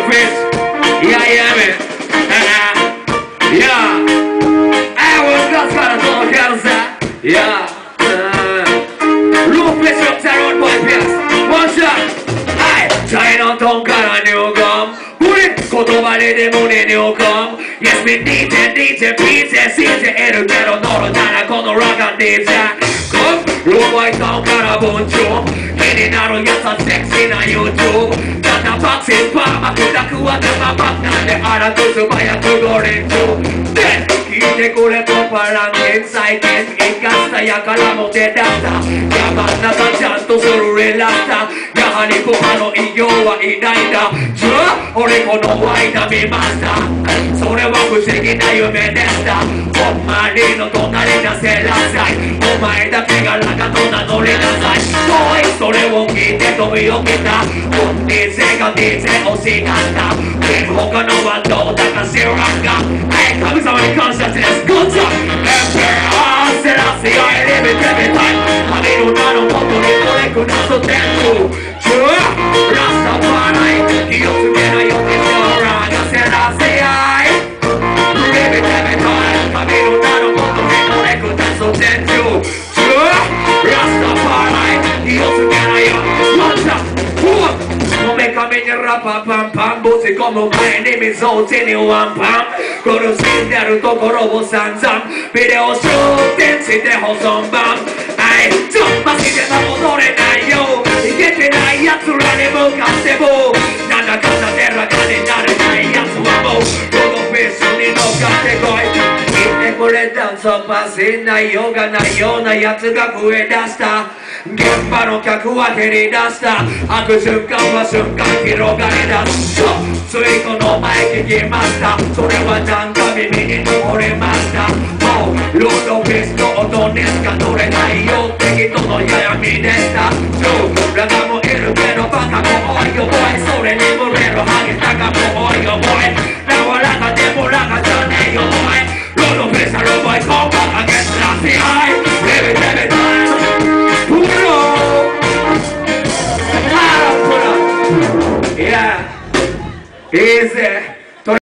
Ludacris. Yeah, yeah, man. yeah. I was just gonna talk outside. Yeah. Ludacris from Tyrone Boy Pierce. One shot. Hey, Chinatown から入魂。これ言葉でで胸に浮かん Yes, me DJ, DJ, PJ, CJ いるけど乗るならこのラガン DJ ローバイタウンから文鳥気になるやつはセクシーな YouTube だんだんパクシーパーマ砕くわ頭ばっなんで荒く素早くご連中で聞いてくれポパランケン最近生かしたやからも出だした山ん中ちゃんとするレラスタ。やはりコハの異形はいないんだじゃあ俺このワイダ見ましたそれは不思議な夢でしたほんまにの隣なせお前だけがラガと名乗りなさい。遠いそれを聞いて飛び起きた。本人性が DJ 欲しかった他のはどうだか知らんが。はい神様に感謝しですゴッチャエンペラーセラシアエレベテベタイ神の名のもとにこれくなと天空ラスタバーナイ気をつけない。パパンパンぶち込む前に水落ちにワンパン。苦しんでるところを散々。ビデオ終点して保存版。はい。ちょっと見てくれたそパスないようがないような奴が増え出した。現場の客は減り出した。悪循環は瞬間広がり出す。ついこの前聞きました。それはなんか耳に残りました。もうロードフィスの音にしか乗れないよって人の悩みでした。そうラガもいるけどバカも多いよボイそれに群れるハゲタカも多いよボ Yeah. Easy.